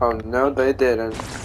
Oh, no, they didn't.